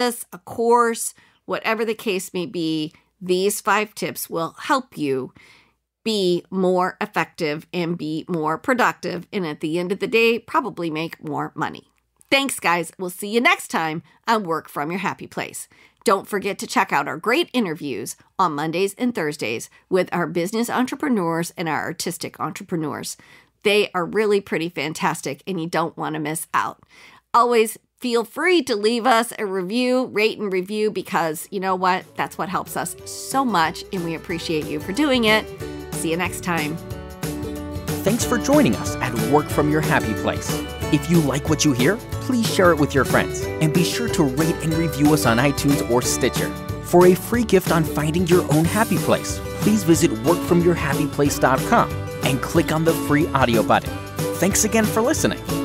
a course, whatever the case may be, these five tips will help you be more effective and be more productive. And at the end of the day, probably make more money. Thanks, guys. We'll see you next time on Work From Your Happy Place. Don't forget to check out our great interviews on Mondays and Thursdays with our business entrepreneurs and our artistic entrepreneurs. They are really pretty fantastic and you don't want to miss out. Always feel free to leave us a review, rate and review because you know what? That's what helps us so much and we appreciate you for doing it. See you next time. Thanks for joining us at Work From Your Happy Place. If you like what you hear, please share it with your friends and be sure to rate and review us on iTunes or Stitcher. For a free gift on finding your own happy place, please visit workfromyourhappyplace.com and click on the free audio button. Thanks again for listening.